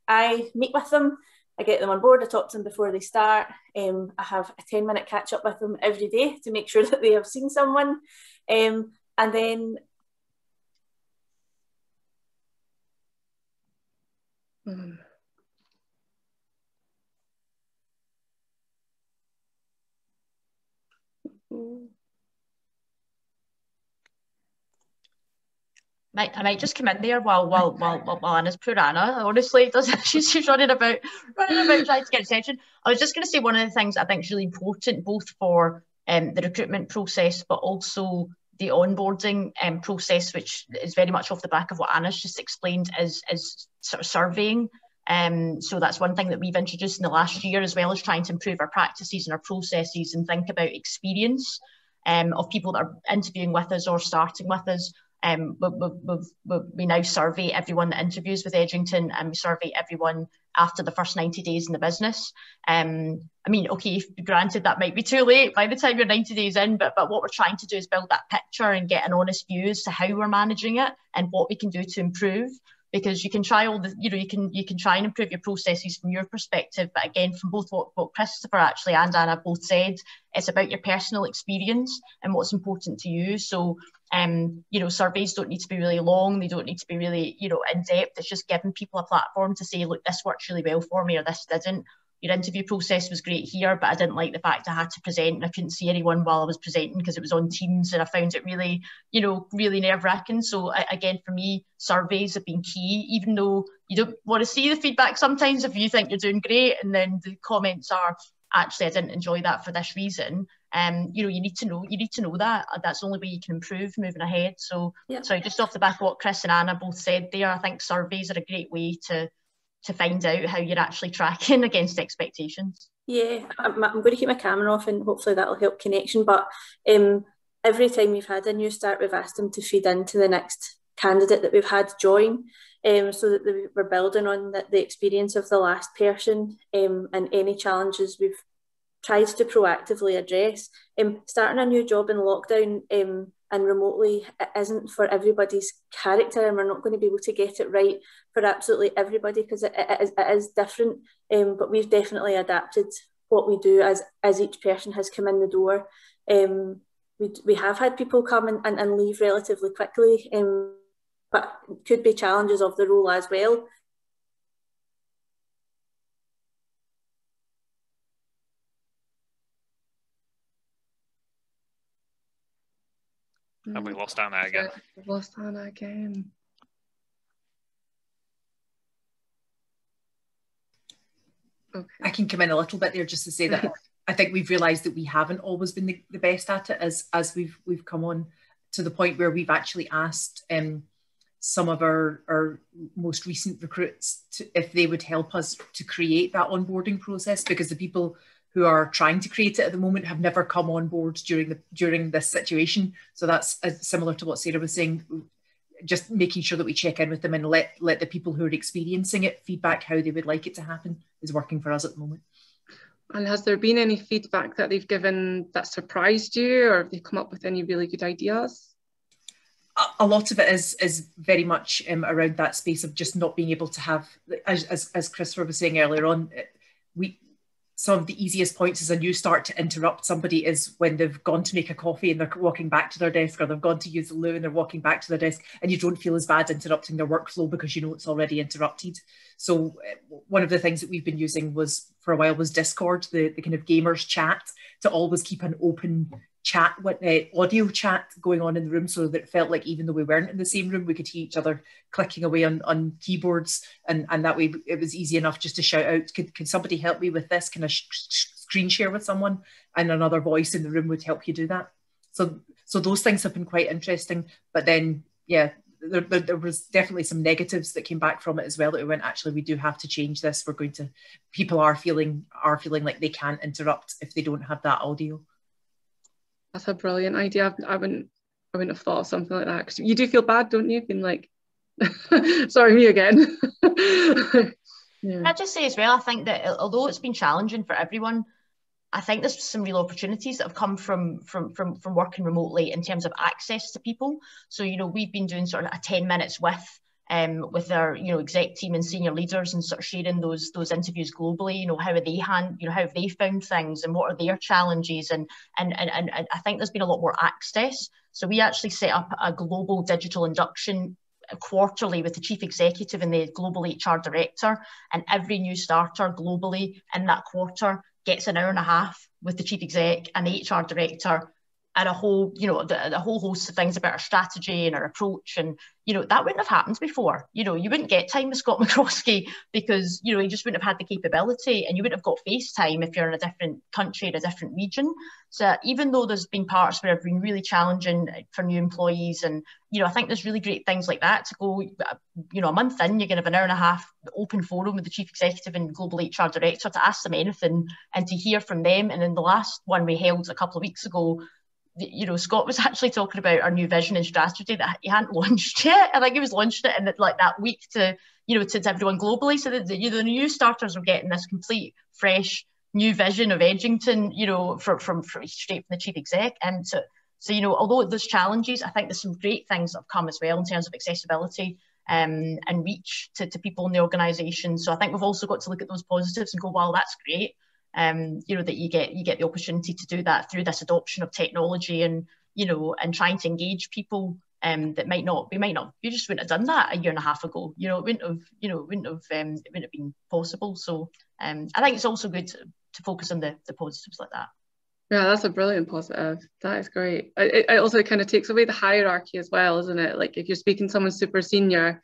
I meet with them, I get them on board, I talk to them before they start. Um, I have a 10 minute catch up with them every day to make sure that they have seen someone. Um, and then mm. Might, I might just come in there while while while while Anna's poor Anna honestly does she's, she's running about running about trying to get attention. I was just going to say one of the things I think is really important both for um, the recruitment process but also the onboarding um, process, which is very much off the back of what Anna's just explained, is is sort of surveying. Um, so that's one thing that we've introduced in the last year, as well as trying to improve our practices and our processes and think about experience um, of people that are interviewing with us or starting with us. Um, we, we, we, now survey everyone that interviews with Edrington and we survey everyone after the first 90 days in the business. Um, I mean, okay, granted that might be too late by the time you're 90 days in, but, but what we're trying to do is build that picture and get an honest view as to how we're managing it and what we can do to improve because you can try all the you know you can you can try and improve your processes from your perspective but again from both what, what christopher actually and anna both said it's about your personal experience and what's important to you so um, you know, surveys don't need to be really long. They don't need to be really, you know, in depth. It's just giving people a platform to say, look, this works really well for me or this didn't. Your interview process was great here, but I didn't like the fact I had to present and I couldn't see anyone while I was presenting because it was on Teams and I found it really, you know, really nerve wracking. So again, for me, surveys have been key, even though you don't want to see the feedback sometimes if you think you're doing great and then the comments are, actually I didn't enjoy that for this reason. Um, you know, you need to know you need to know that. Uh, that's the only way you can improve moving ahead. So, yeah. sorry, just off the back of what Chris and Anna both said there, I think surveys are a great way to to find out how you're actually tracking against expectations. Yeah, I'm, I'm going to keep my camera off and hopefully that'll help connection. But um, every time we've had a new start, we've asked them to feed into the next candidate that we've had join um, so that we're building on the, the experience of the last person um, and any challenges we've tried to proactively address. Um, starting a new job in lockdown um, and remotely isn't for everybody's character and we're not going to be able to get it right for absolutely everybody because it, it, is, it is different um, but we've definitely adapted what we do as as each person has come in the door um, we, we have had people come and, and, and leave relatively quickly um, but could be challenges of the role as well. Have we lost Anna again? We've lost Anna again. Okay. I can come in a little bit there just to say that I think we've realised that we haven't always been the, the, best at it as as we've we've come on to the point where we've actually asked um, some of our, our most recent recruits to, if they would help us to create that onboarding process because the people who are trying to create it at the moment have never come on board during the during this situation. So that's uh, similar to what Sara was saying just making sure that we check in with them and let let the people who are experiencing it feedback how they would like it to happen is working for us at the moment. And has there been any feedback that they've given that surprised you or have they come up with any really good ideas? A lot of it is is very much um, around that space of just not being able to have, as, as, as Christopher was saying earlier on, we some of the easiest points as a new start to interrupt somebody is when they've gone to make a coffee and they're walking back to their desk or they've gone to use the loo and they're walking back to their desk and you don't feel as bad interrupting their workflow because you know it's already interrupted. So uh, one of the things that we've been using was for a while was Discord, the, the kind of gamers chat to always keep an open chat, what uh, audio chat going on in the room, so that it felt like even though we weren't in the same room, we could hear each other clicking away on, on keyboards, and and that way it was easy enough just to shout out, "Could could somebody help me with this? Can I sh- sh- screen share with someone?" And another voice in the room would help you do that. So so those things have been quite interesting. But then, yeah, there, there, there, was definitely some negatives that came back from it as well that we went actually we do have to change this we're going to people are feeling are feeling like they can't interrupt if they don't have that audio that's a brilliant idea. I wouldn't, I wouldn't have thought of something like that because you do feel bad, don't you? Being like, sorry, me again. yeah. I just say as well, I think that although it's been challenging for everyone, I think there's some real opportunities that have come from from from from working remotely in terms of access to people. So you know, we've been doing sort of a 10 minutes with um, with our you know exec team and senior leaders and sort of sharing those those interviews globally you know how are they hand you know how have they found things and what are their challenges. And and and, and I think there's been a lot more access. So we actually set up a global digital induction quarterly with the chief executive and the global HR director. And every new starter globally in that quarter gets an hour and a half with the chief exec and the HR director and a whole, you know, the, the whole host of things about our strategy and our approach. And, you know, that wouldn't have happened before. You know, you wouldn't get time with Scott McCroskie because, you know, he just wouldn't have had the capability and you wouldn't have got FaceTime if you're in a different country, in a different region. So even though there's been parts where have been really challenging uh, for new employees and, you know, I think there's really great things like that to go, uh, you know, a month in, you're going to have an hour and a half open forum with the chief executive and global HR director to ask them anything and to hear from them. And then the last one we held a couple of weeks ago, you know, Scott was actually talking about our new vision and strategy that he hadn't launched yet. I think he was launched it in like that week to, you know, to, to everyone globally. So that the, know, the new starters are getting this complete, fresh, new vision of Edrington, you know, from, from, from straight from the chief exec. And so, so, you know, although there's challenges, I think there's some great things that have come as well in terms of accessibility um, and reach to, to people in the organisation. So I think we've also got to look at those positives and go, wow, that's great um, you know that you get you get the opportunity to do that through this adoption of technology and you know and trying to engage people um, that might not we might not you just wouldn't have done that a year and a half ago. You know it wouldn't have you know it wouldn't have um, it wouldn't have been possible. So um, I think it's also good to, to focus on the, the positives like that. Yeah that's a brilliant positive. That is great. It, it also kind of takes away the hierarchy as well isn't it? Like if you're speaking to someone super senior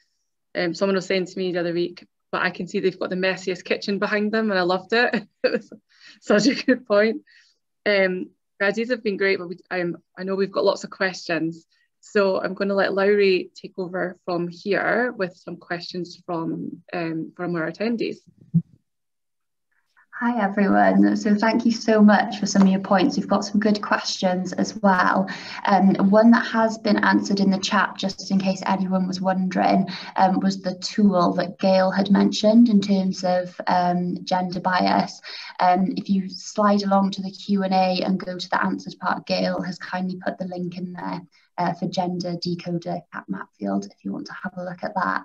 um, someone was saying to me the other week but I can see they've got the messiest kitchen behind them and I loved it. such a good point. Um, have been great, but we, um, I know we've got lots of questions. So I'm going to let Lowri take over from here with some questions from, um, from our attendees. Hi everyone. So thank you so much for some of your points. We've got some good questions as well. Um, one that has been answered in the chat, just in case anyone was wondering, um, was the tool that Gayle had mentioned in terms of um, gender bias. Um, if you slide along to the Q&A and go to the answers part, Gayle has kindly put the link in there uh, for gender decoder at Matfield if you want to have a look at that.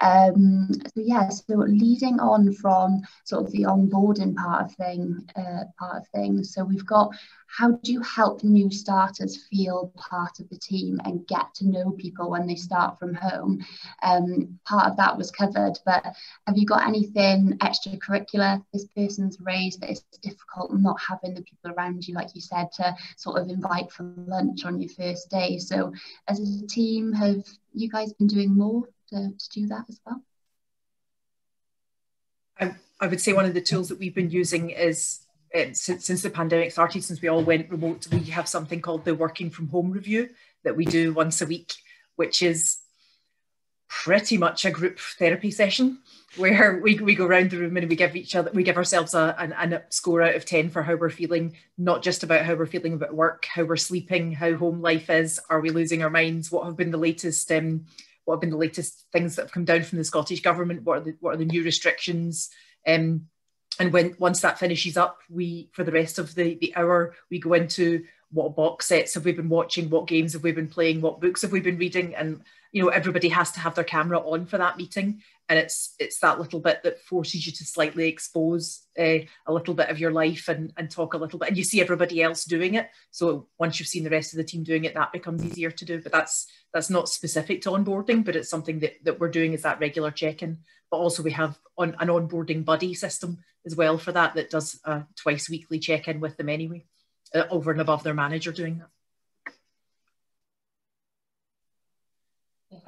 Um, so yeah, so leading on from sort of the onboarding part of thing, uh, part of things. So we've got how do you help new starters feel part of the team and get to know people when they start from home? Um, part of that was covered, but have you got anything extracurricular this person's raised that is difficult not having the people around you, like you said, to sort of invite for lunch on your first day? So as a team, have you guys been doing more to, to do that as well? I, I would say one of the tools that we've been using is uh, since, since the pandemic started, since we all went remote, we have something called the working from home review that we do once a week, which is pretty much a group therapy session where we, we go around the room and we give each other we give ourselves a, an, a score out of 10 for how we're feeling not just about how we're feeling about work how we're sleeping how home life is are we losing our minds what have been the latest um, what have been the latest things that have come down from the Scottish government? What are the what are the new restrictions? Um, and when once that finishes up, we for the rest of the the hour we go into what box sets have we been watching, what games have we been playing, what books have we been reading, and you know everybody has to have their camera on for that meeting and it's it's that little bit that forces you to slightly expose uh, a little bit of your life and, and talk a little bit and you see everybody else doing it. So once you've seen the rest of the team doing it that becomes easier to do. But that's that's not specific to onboarding but it's something that, that we're doing is that regular check-in. But also we have on an onboarding buddy system as well for that that does a twice weekly check-in with them anyway uh, over and above their manager doing that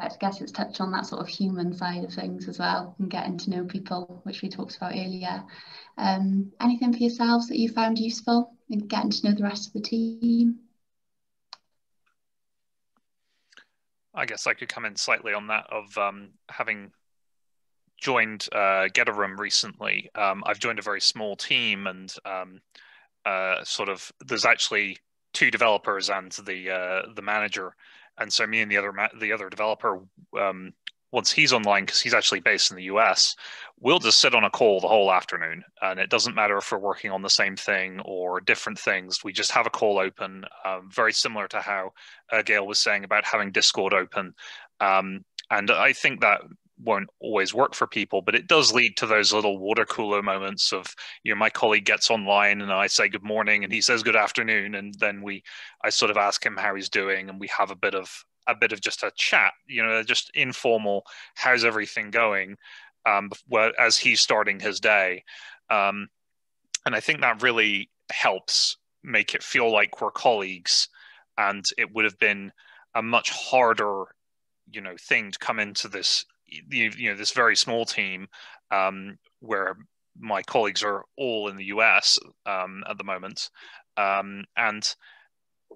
I guess it's touched on that sort of human side of things as well and getting to know people, which we talked about earlier. Um, anything for yourselves that you found useful in getting to know the rest of the team? I guess I could come in slightly on that of um, having joined uh, Get a Room recently. Um, I've joined a very small team, and um, uh, sort of there's actually two developers and the uh, the manager and so me and the other the other developer um, once he's online because he's actually based in the US, we'll just sit on a call the whole afternoon, and it doesn't matter if we're working on the same thing or different things. We just have a call open, um, very similar to how uh, Gayle was saying about having Discord open. Um, and I think that won't always work for people, but it does lead to those little water cooler moments of, you know, my colleague gets online and I say good morning and he says good afternoon. And then we, I sort of ask him how he's doing and we have a bit of, a bit of just a chat, you know, just informal, how's everything going? Um, as he's starting his day. Um, and I think that really helps make it feel like we're colleagues and it would have been a much harder you know thing to come into this you, you know this very small team um, where my colleagues are all in the US um, at the moment, um, and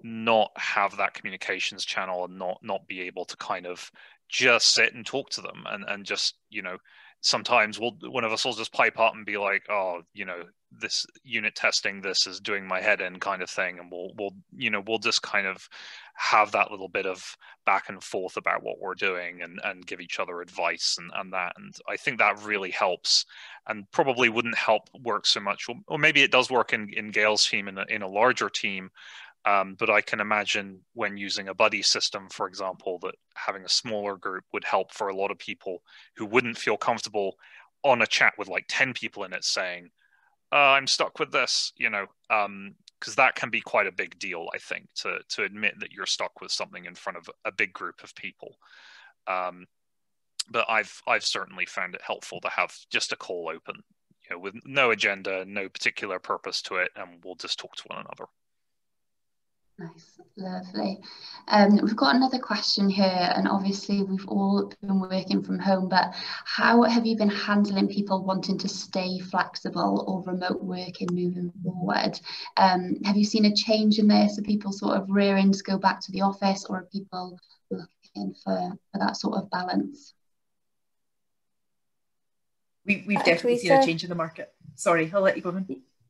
not have that communications channel and not not be able to kind of just sit and talk to them and and just you know sometimes we'll one of us will just pipe up and be like oh you know this unit testing this is doing my head in kind of thing. And we'll we'll you know we'll just kind of have that little bit of back and forth about what we're doing and and give each other advice and and that. And i think that really helps and probably wouldn't help work so much. Or, maybe it does work in in Gayle's team in a, in a larger team. Um, but I can imagine when using a buddy system, for example, that having a smaller group would help for a lot of people who wouldn't feel comfortable on a chat with like 10 people in it saying, uh, I'm stuck with this, you know, because um, that can be quite a big deal, I think, to, to admit that you're stuck with something in front of a big group of people. Um, but I've I've certainly found it helpful to have just a call open, you know, with no agenda, no particular purpose to it, and we'll just talk to one another. Nice, lovely. Um, we've got another question here, and obviously we've all been working from home, but how have you been handling people wanting to stay flexible or remote working moving forward? Um, have you seen a change in this? Are people sort of rearing to go back to the office, or are people looking for, for that sort of balance? We, we've definitely seen a change in the market. Sorry, I'll let you go on.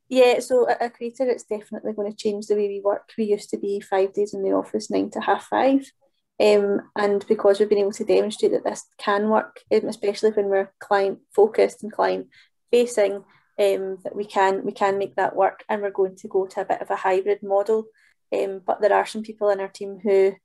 Yeah, so at Equator, it's definitely going to change the way we work. We used to be five days in the office, nine to half five. Um, and because we've been able to demonstrate that this can work, um, especially when we're client focused and client facing, um, that we can we can make that work. And we're going to go to a bit of a hybrid model. Um, but there are some people in our team who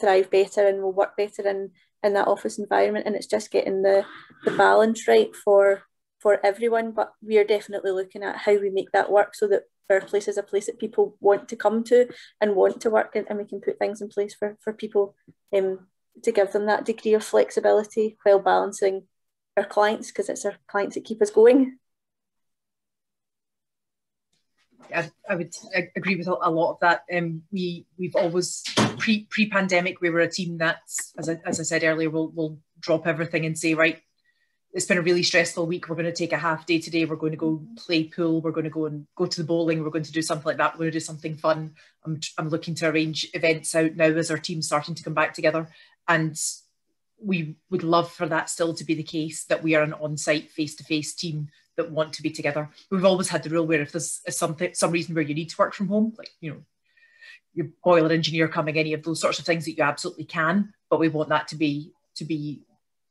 thrive better and will work better in in that office environment. And it's just getting the the balance right for for everyone, but we are definitely looking at how we make that work so that our place is a place that people want to come to and want to work in, and we can put things in place for, for people um, to give them that degree of flexibility while balancing our clients because it's our clients that keep us going. I, I would agree with a lot of that. Um, we we've always pre pre pandemic we were a team that, as I, as I said earlier, we'll, we'll drop everything and say right, it's been a really stressful week. We're going to take a half day today. We're going to go mm-hmm. play pool. We're going to go and go to the bowling. We're going to do something like that. We're going to do something fun. I'm, I'm looking to arrange events out now as our team's starting to come back together. And we would love for that still to be the case that we are an on-site face-to-face team that want to be together. We've always had the rule where if there's something, some reason where you need to work from home, like, you know, your boiler engineer coming, any of those sorts of things that you absolutely can, but we want that to be, to be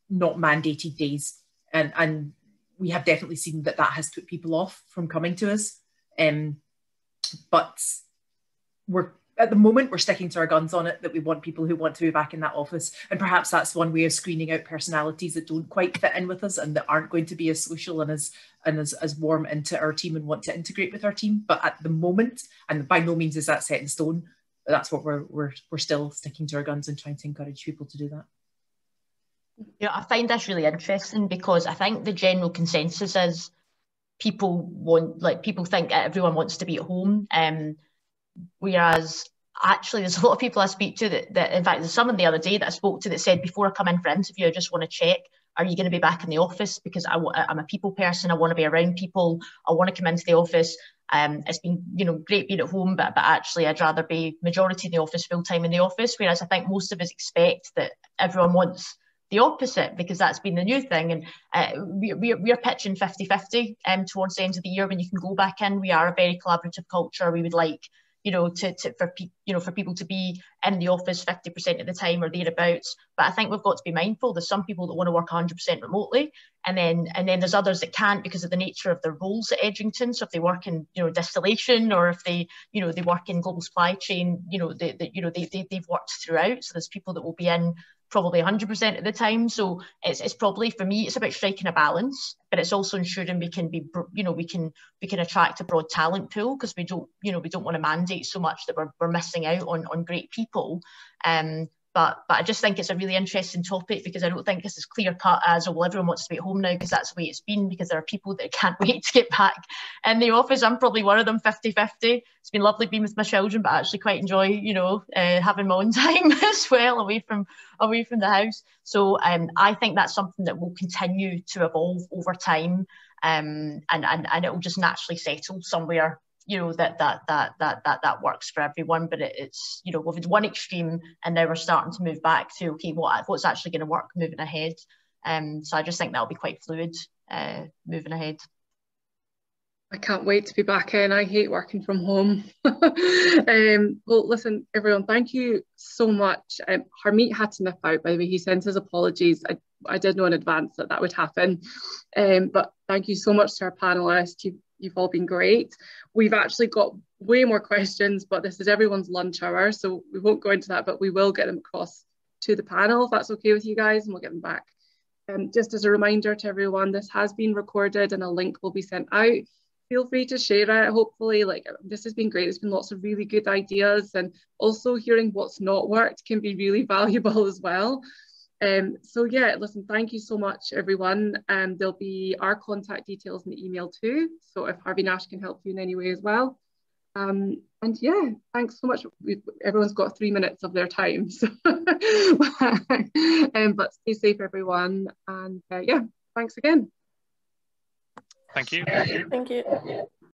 not mandated days and and we have definitely seen that that has put people off from coming to us. Um, but we're at the moment we're sticking to our guns on it that we want people who want to be back in that office. And perhaps that's one way of screening out personalities that don't quite fit in with us and that aren't going to be as social and as and as, as warm into our team and want to integrate with our team. But at the moment and by no means is that set in stone that's what we're we're, we're still sticking to our guns and trying to encourage people to do that yeah i find this really interesting because i think the general consensus is people want like people think everyone wants to be at home um whereas actually there's a lot of people I speak to that, that in fact there's someone the other day that I spoke to that said before I come in for interview I just want to check are you going to be back in the office? Because I, I'm a people person I want to be around people I want to come into the office. Um, it's been you know great being at home but, but actually I'd rather be majority in the office full time in the office whereas I think most of us expect that everyone wants the opposite because that's been the new thing and uh, we, we, we're pitching 50-50 um, towards the end of the year when you can go back in we are a very collaborative culture we would like you know, to, to for pe- you know for people to be in the office 50% of the time or thereabouts. But I think we've got to be mindful. There's some people that want to work 100% remotely, and then and then there's others that can't because of the nature of their roles at Edrington. So if they work in you know distillation or if they you know they work in global supply chain, you know they, they you know they, they they've worked throughout. So there's people that will be in probably 100% of the time. So it's, it's probably for me, it's about striking a balance, but it's also ensuring we can be, you know, we can we can attract a broad talent pool because we don't, you know, we don't want to mandate so much that we're, we're missing out on on great people. Um, but but I just think it's a really interesting topic because I don't think it's as clear cut as oh well everyone wants to be at home now because that's the way it's been because there are people that can't wait to get back in the office. I'm probably one of them 50-50. It's been lovely being with my children, but I actually quite enjoy you know uh, having my own time as well away from away from the house. So um, I think that's something that will continue to evolve over time. Um, and, and, and it will just naturally settle somewhere you know that that that that that that works for everyone but it, it's you know we've one extreme and now we're starting to move back to okay what what's actually going to work moving ahead um so i just think that'll be quite fluid uh moving ahead I can't wait to be back in. I hate working from home. um, well, listen, everyone, thank you so much. Um, Harmeet had to nip out, by the way. He sent his apologies. I, I did know in advance that that would happen. Um, but thank you so much to our panelists. You've You've all been great. We've actually got way more questions, but this is everyone's lunch hour, so we won't go into that, but we will get them across to the panel if that's okay with you guys, and we'll get them back. Um, just as a reminder to everyone, this has been recorded and a link will be sent out. Feel free to share it. Hopefully, like this has been great. There's been lots of really good ideas, and also hearing what's not worked can be really valuable as well. Um, so yeah, listen, thank you so much, everyone. And um, there'll be our contact details in the email too. So if Harvey Nash can help you in any way as well. Um, and yeah, thanks so much. We've, everyone's got three minutes of their time. So um, but stay safe, everyone. And uh, yeah, thanks again. Thank you. Thank you.